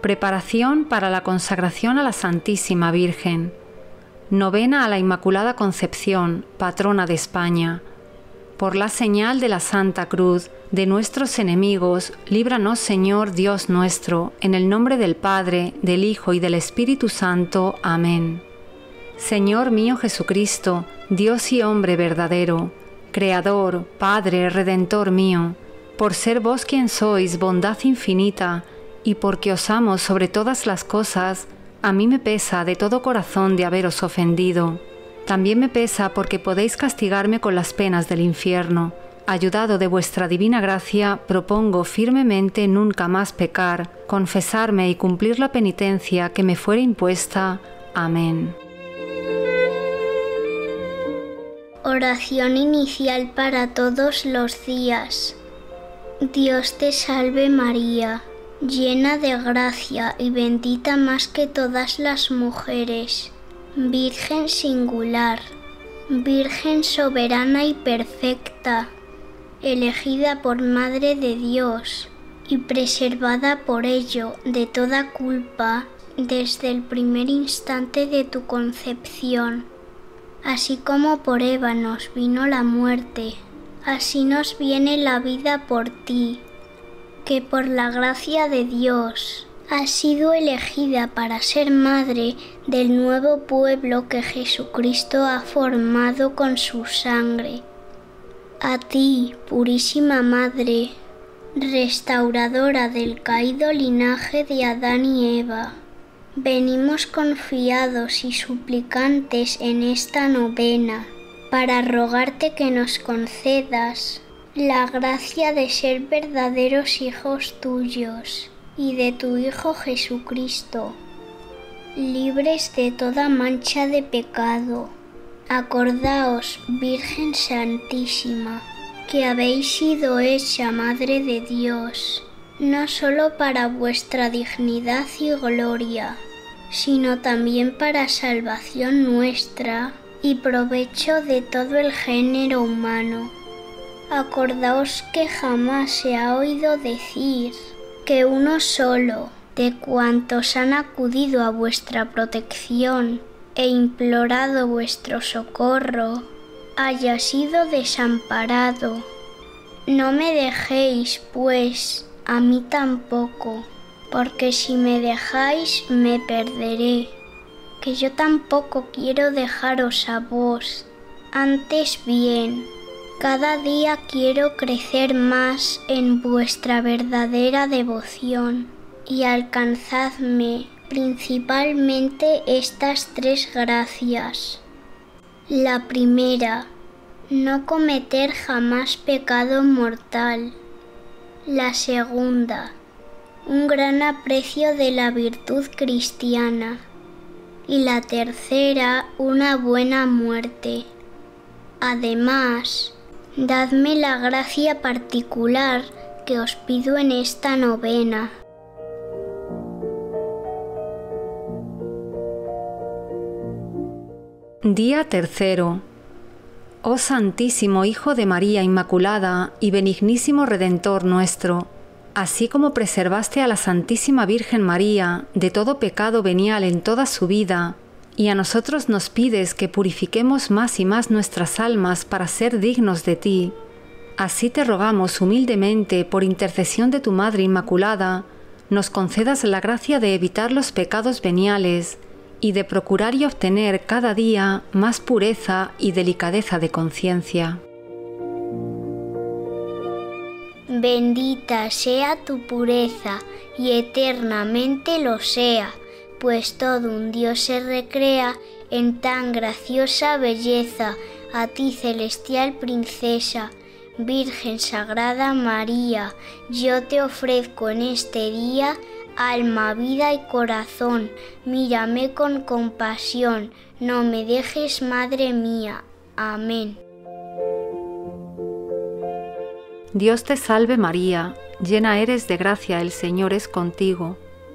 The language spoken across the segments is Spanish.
Preparación para la consagración a la Santísima Virgen. Novena a la Inmaculada Concepción, patrona de España. Por la señal de la Santa Cruz de nuestros enemigos, líbranos Señor Dios nuestro, en el nombre del Padre, del Hijo y del Espíritu Santo. Amén. Señor mío Jesucristo, Dios y hombre verdadero, Creador, Padre, Redentor mío, por ser vos quien sois bondad infinita, y porque os amo sobre todas las cosas, a mí me pesa de todo corazón de haberos ofendido. También me pesa porque podéis castigarme con las penas del infierno. Ayudado de vuestra divina gracia, propongo firmemente nunca más pecar, confesarme y cumplir la penitencia que me fuere impuesta. Amén. Oración inicial para todos los días. Dios te salve María llena de gracia y bendita más que todas las mujeres, Virgen singular, Virgen soberana y perfecta, elegida por Madre de Dios y preservada por ello de toda culpa desde el primer instante de tu concepción. Así como por Eva nos vino la muerte, así nos viene la vida por ti que por la gracia de Dios ha sido elegida para ser madre del nuevo pueblo que Jesucristo ha formado con su sangre. A ti, purísima Madre, restauradora del caído linaje de Adán y Eva, venimos confiados y suplicantes en esta novena para rogarte que nos concedas la gracia de ser verdaderos hijos tuyos y de tu Hijo Jesucristo, libres de toda mancha de pecado. Acordaos, Virgen Santísima, que habéis sido hecha Madre de Dios, no sólo para vuestra dignidad y gloria, sino también para salvación nuestra y provecho de todo el género humano Acordaos que jamás se ha oído decir que uno solo de cuantos han acudido a vuestra protección e implorado vuestro socorro haya sido desamparado. No me dejéis, pues, a mí tampoco, porque si me dejáis me perderé, que yo tampoco quiero dejaros a vos, antes bien cada día quiero crecer más en vuestra verdadera devoción y alcanzadme principalmente estas tres gracias. La primera, no cometer jamás pecado mortal. La segunda, un gran aprecio de la virtud cristiana. Y la tercera, una buena muerte. Además, Dadme la gracia particular que os pido en esta novena. Día tercero. Oh Santísimo Hijo de María Inmaculada y benignísimo Redentor nuestro, así como preservaste a la Santísima Virgen María de todo pecado venial en toda su vida, y a nosotros nos pides que purifiquemos más y más nuestras almas para ser dignos de ti. Así te rogamos humildemente, por intercesión de tu Madre Inmaculada, nos concedas la gracia de evitar los pecados veniales y de procurar y obtener cada día más pureza y delicadeza de conciencia. Bendita sea tu pureza y eternamente lo sea pues todo un Dios se recrea en tan graciosa belleza, a ti celestial princesa, Virgen Sagrada María, yo te ofrezco en este día alma, vida y corazón, mírame con compasión, no me dejes, Madre mía. Amén. Dios te salve María, llena eres de gracia, el Señor es contigo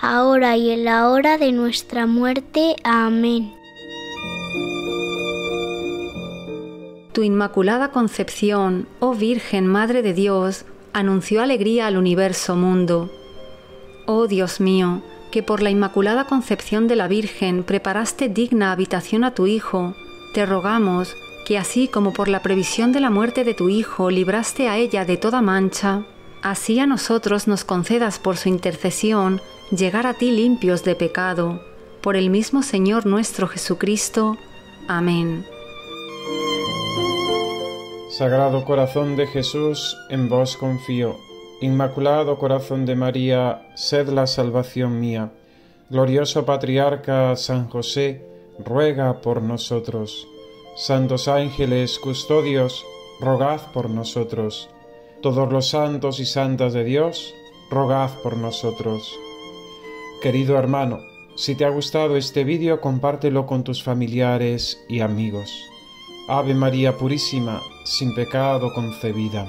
ahora y en la hora de nuestra muerte. Amén. Tu inmaculada concepción, oh Virgen Madre de Dios, anunció alegría al universo mundo. Oh Dios mío, que por la inmaculada concepción de la Virgen preparaste digna habitación a tu Hijo, te rogamos que así como por la previsión de la muerte de tu Hijo libraste a ella de toda mancha, así a nosotros nos concedas por su intercesión llegar a ti limpios de pecado, por el mismo Señor nuestro Jesucristo. Amén. Sagrado Corazón de Jesús, en vos confío. Inmaculado Corazón de María, sed la salvación mía. Glorioso Patriarca San José, ruega por nosotros. Santos ángeles, custodios, rogad por nosotros. Todos los santos y santas de Dios, rogad por nosotros. Querido hermano, si te ha gustado este vídeo, compártelo con tus familiares y amigos. Ave María Purísima, sin pecado concebida.